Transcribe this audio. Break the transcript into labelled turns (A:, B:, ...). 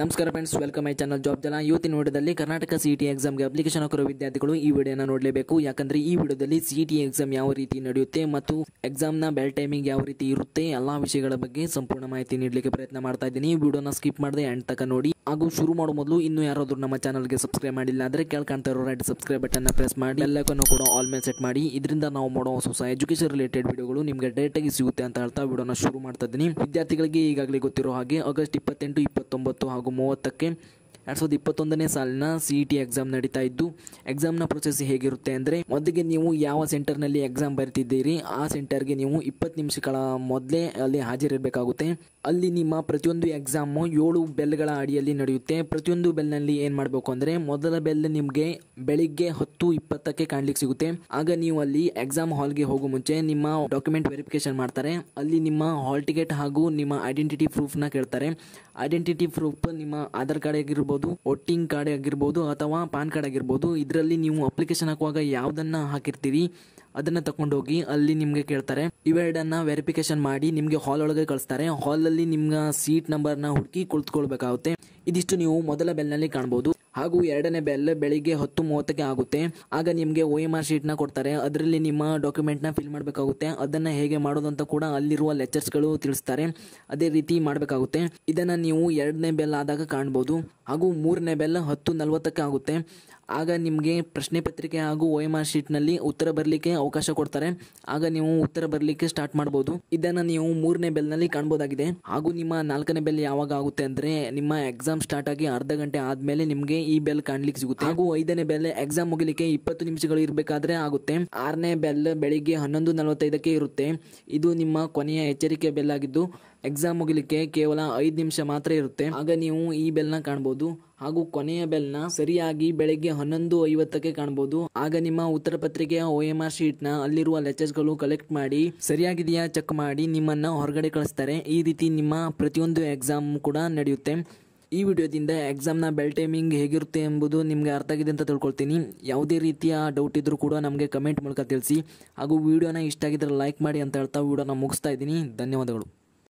A: ನಮಸ್ಕಾರ friends welcome my channel job ಜನ ಇವತ್ತಿನ ವಿಡಿಯೋದಲ್ಲಿ ಕರ್ನಾಟಕ ಸಿ ಟಿ ಎಕ್ಸಾಮ್ಗೆ ಅಪ್ಲಿಕೇಶನ್ ಹಾಕಿರೋ ವಿದ್ಯಾರ್ಥಿಗಳು ಈ ವಿಡಿಯೋನ ನೋಡಲೇಬೇಕು. ಯಾಕಂದ್ರೆ ಈ ವಿಡಿಯೋದಲ್ಲಿ ಸಿ ಟಿ ಎಕ್ಸಾಮ್ ಯಾವ ರೀತಿ ನಡೆಯುತ್ತೆ ಮತ್ತು ಎಕ್ಸಾಮ್ನ ಬೆಲ್ ಟೈಮಿಂಗ್ ಯಾವ ರೀತಿ ಇರುತ್ತೆ, ಎಲ್ಲಾ ವಿಷಯಗಳ ಬಗ್ಗೆ ಸಂಪೂರ್ಣ ಮಾಹಿತಿ ನೀಡಲಿಕ್ಕೆ ಪ್ರಯತ್ನ ಮಾಡ್ತಾ ಇದ್ದೀನಿ. ಈ ವಿಡಿಯೋನ ಸ್ಕಿಪ್ ಮಾಡದೆ ಎಂಡ್ ತಕ ನೋಡಿ. ಹಾಗೂ ಶುರು ಮಾಡೋ ಮೊದಲು ಇನ್ನೂ ಯಾರಾದರೂ ನಮ್ಮ ಚಾನಲ್ಗೆ ಸಬ್ಸ್ಕ್ರೈಬ್ ಮಾಡಿಲ್ಲ ಅಂದರೆ ಕೇಳ್ಕೊಂತ ಇರೋ ರೈಟ್ ಸಬ್ಸ್ಕ್ರೈಬ್ ಬಟನ್ನ ಪ್ರೆಸ್ ಮಾಡಿ ಎಲ್ಲಕ್ಕೂ ಕೂಡ ಆಲ್ ಮೇಲೆ ಸೆಟ್ ಮಾಡಿ. ಇದರಿಂದ ನಾವು ಮಾಡೋ ಹೊಸ ಹೊಸ ಎಜುಕೇಶನ್ ರಿಲೇಟೆಡ್ ವಿಡಿಯೋಗಳು ನಿಮಗೆ ಡೈರೆಕ್ಟಾಗಿ ಸಿಗುತ್ತೆ ಅಂತ ಹೇಳ್ತಾ ವಿಡಿಯೋನ ಶುರು ಮಾಡ್ತಾ ಇದ್ದೀನಿ. ವಿದ್ಯಾರ್ಥಿಗಳಿಗೆ ಈಗಾಗಲೇ ಗೊತ್ತಿರೋ ಹಾಗೆ ಆಗಸ್ಟ್ ಇಪ್ಪತ್ತೆಂಟು, ಇಪ್ಪತ್ತೊಂಬತ್ತು ಹಾಗೂ ಮೂವತ್ತಕ್ಕೆ ಎರಡು ಸಾವಿರದ ಇಪ್ಪತ್ತೊಂದನೇ ಸಾಲಿನ ಸಿ ಇ ಟಿ ಎಕ್ಸಾಮ್ ನಡೀತಾ ಇದ್ದು ಎಕ್ಸಾಮ್ನ ಪ್ರೊಸೆಸ್ ಹೇಗಿರುತ್ತೆ ಅಂದರೆ, ಮೊದಲಿಗೆ ನೀವು ಯಾವ ಸೆಂಟರ್ನಲ್ಲಿ ಎಕ್ಸಾಮ್ ಬರೀತಿದ್ದೀರಿ, ಆ ಸೆಂಟರ್ಗೆ ನೀವು ಇಪ್ಪತ್ತು ನಿಮಿಷಗಳ ಮೊದಲೇ ಅಲ್ಲಿ ಹಾಜರಿರಬೇಕಾಗುತ್ತೆ. ಅಲ್ಲಿ ನಿಮ್ಮ ಪ್ರತಿಯೊಂದು ಎಕ್ಸಾಮು ಏಳು ಬೆಲ್ಗಳ ಅಡಿಯಲ್ಲಿ ನಡೆಯುತ್ತೆ. ಪ್ರತಿಯೊಂದು ಬೆಲ್ನಲ್ಲಿ ಏನು ಮಾಡಬೇಕು ಅಂದರೆ, ಮೊದಲ ಬೆಲ್ ನಿಮಗೆ ಬೆಳಿಗ್ಗೆ ಹತ್ತು ಇಪ್ಪತ್ತಕ್ಕೆ ಕಾಣ್ಲಿಕ್ಕೆ ಸಿಗುತ್ತೆ. ಆಗ ನೀವು ಅಲ್ಲಿ ಎಕ್ಸಾಮ್ ಹಾಲ್ಗೆ ಹೋಗೋ ಮುಂಚೆ ನಿಮ್ಮ ಡಾಕ್ಯುಮೆಂಟ್ ವೆರಿಫಿಕೇಶನ್ ಮಾಡ್ತಾರೆ. ಅಲ್ಲಿ ನಿಮ್ಮ ಹಾಲ್ ಟಿಕೆಟ್ ಹಾಗೂ ನಿಮ್ಮ ಐಡೆಂಟಿಟಿ ಪ್ರೂಫ್ನ ಕೇಳ್ತಾರೆ. ಐಡೆಂಟಿಟಿ ಪ್ರೂಫ್ ನಿಮ್ಮ ಆಧಾರ್ ಕಾರ್ಡ್ ಆಗಿರ್ಬೋದು ವೋಟಿಂಗ್ ಕಾರ್ಡ್ ಆಗಿರ್ಬೋದು ಅಥವಾ ಪಾನ್ ಕಾರ್ಡ್ ಆಗಿರ್ಬೋದು, ಇದರಲ್ಲಿ ನೀವು ಅಪ್ಲಿಕೇಶನ್ ಹಾಕುವಾಗ ಯಾವುದನ್ನ ಹಾಕಿರ್ತೀರಿ, ಅದನ್ನ ತಗೊಂಡೋಗಿ ಅಲ್ಲಿ ನಿಮಗೆ ಕೇಳ್ತಾರೆ. ಇವೆರಡನ್ನ ವೆರಿಫಿಕೇಶನ್ ಮಾಡಿ ನಿಮಗೆ ಹಾಲ್ ಒಳಗೆ ಕಳಿಸ್ತಾರೆ. ಹಾಲಲ್ಲಿ ನಿಮ್ಮ ಸೀಟ್ ನಂಬರ್ನ ಹುಡುಕಿ ಕುಳಿತುಕೊಳ್ಬೇಕಾಗುತ್ತೆ. ಇದಿಷ್ಟು ನೀವು ಮೊದಲ ಬೆಲ್ನಲ್ಲಿ ಕಾಣಬಹುದು ಹಾಗೂ ಎರಡನೇ ಬೆಲ್ ಬೆಳಿಗ್ಗೆ ಹತ್ತು ಮೂವತ್ತಕ್ಕೆ ಆಗುತ್ತೆ. ಆಗ ನಿಮಗೆ ಓ ಎಂ ಆರ್ ಶೀಟ್ನ ಕೊಡ್ತಾರೆ. ಅದರಲ್ಲಿ ನಿಮ್ಮ ಡಾಕ್ಯುಮೆಂಟ್ನ ಫಿಲ್ ಮಾಡಬೇಕಾಗುತ್ತೆ. ಅದನ್ನು ಹೇಗೆ ಮಾಡೋದು ಅಂತ ಕೂಡ ಅಲ್ಲಿರುವ ಲೆಕ್ಚರ್ಸ್ಗಳು ತಿಳಿಸ್ತಾರೆ. ಅದೇ ರೀತಿ ಮಾಡಬೇಕಾಗುತ್ತೆ. ಇದನ್ನು ನೀವು ಎರಡನೇ ಬೆಲ್ ಆದಾಗ ಕಾಣ್ಬೋದು. ಹಾಗೂ ಮೂರನೇ ಬೆಲ್ ಹತ್ತು ನಲ್ವತ್ತಕ್ಕೆ ಆಗುತ್ತೆ. ಆಗ ನಿಮಗೆ ಪ್ರಶ್ನೆ ಪತ್ರಿಕೆ ಹಾಗೂ ಒ ಎಂ ಆರ್ ಶೀಟ್ನಲ್ಲಿ ಉತ್ತರ ಬರಲಿಕ್ಕೆ ಅವಕಾಶ ಕೊಡ್ತಾರೆ. ಆಗ ನೀವು ಉತ್ತರ ಬರಲಿಕ್ಕೆ ಸ್ಟಾರ್ಟ್ ಮಾಡ್ಬೋದು. ಇದನ್ನು ನೀವು ಮೂರನೇ ಬೆಲ್ನಲ್ಲಿ ಕಾಣ್ಬೋದಾಗಿದೆ. ಹಾಗೂ ನಿಮ್ಮ ನಾಲ್ಕನೇ ಬೆಲ್ ಯಾವಾಗ ಆಗುತ್ತೆ ಅಂದರೆ ನಿಮ್ಮ ಎಕ್ಸಾಮ್ ಸ್ಟಾರ್ಟ್ ಆಗಿ ಅರ್ಧ ಗಂಟೆ ಆದಮೇಲೆ ನಿಮಗೆ ಈ ಬೆಲ್ ಕಾಣ್ಲಿಕ್ಕೆ ಸಿಗುತ್ತೆ. ಹಾಗೂ ಐದನೇ ಬೆಲ್ ಎಕ್ಸಾಮ್ ಮುಗಿಲಿಕ್ಕೆ ಇಪ್ಪತ್ತು ನಿಮಿಷಗಳು ಇರಬೇಕಾದ್ರೆ ಆಗುತ್ತೆ. ಆರನೇ ಬೆಲ್ ಬೆಳಿಗ್ಗೆ ಹನ್ನೊಂದು ನಲವತ್ತೈದಕ್ಕೆ ಇರುತ್ತೆ. ಇದು ನಿಮ್ಮ ಕೊನೆಯ ಎಚ್ಚರಿಕೆ ಬೆಲ್ ಆಗಿದ್ದು ಎಕ್ಸಾಮ್ ಮುಗಿಲಿಕ್ಕೆ ಕೇವಲ ಐದು ನಿಮಿಷ ಮಾತ್ರ ಇರುತ್ತೆ. ಆಗ ನೀವು ಈ ಬೆಲ್ನ ಕಾಣ್ಬೋದು. ಹಾಗೂ ಕೊನೆಯ ಬೆಲ್ನ ಸರಿಯಾಗಿ ಬೆಳಗ್ಗೆ ಹನ್ನೊಂದು ಐವತ್ತಕ್ಕೆ ಕಾಣಬಹುದು ಆಗ ನಿಮ್ಮ ಉತ್ತರ ಪತ್ರಿಕೆಯ ಒ ಎಂ ಆರ್ ಶೀಟ್ನ ಅಲ್ಲಿರುವ ಲೆಕ್ಚರ್ಸ್ಗಳು ಕಲೆಕ್ಟ್ ಮಾಡಿ, ಸರಿಯಾಗಿದೆಯಾ ಚೆಕ್ ಮಾಡಿ ನಿಮ್ಮನ್ನ ಹೊರಗಡೆ ಕಳಿಸ್ತಾರೆ. ಈ ರೀತಿ ನಿಮ್ಮ ಪ್ರತಿಯೊಂದು ಎಕ್ಸಾಮ್ ಕೂಡ ನಡೆಯುತ್ತೆ. ಈ ವಿಡಿಯೋದಿಂದ ಎಕ್ಸಾಮ್ನ ಬೆಲ್ ಟೈಮಿಂಗ್ ಹೇಗಿರುತ್ತೆ ಎಂಬುದು ನಿಮಗೆ ಅರ್ಥ ಆಗಿದೆ ಅಂತ ತಿಳ್ಕೊಳ್ತೀನಿ. ಯಾವುದೇ ರೀತಿಯ ಡೌಟ್ ಇದ್ದರೂ ಕೂಡ ನಮಗೆ ಕಮೆಂಟ್ ಮೂಲಕ ತಿಳಿಸಿ. ಹಾಗೂ ವಿಡಿಯೋನ ಇಷ್ಟ ಆಗಿದ್ರೆ ಲೈಕ್ ಮಾಡಿ ಅಂತ ಹೇಳ್ತಾ ವಿಡಿಯೋನ ಮುಗಿಸ್ತಾ ಇದ್ದೀನಿ. ಧನ್ಯವಾದಗಳು.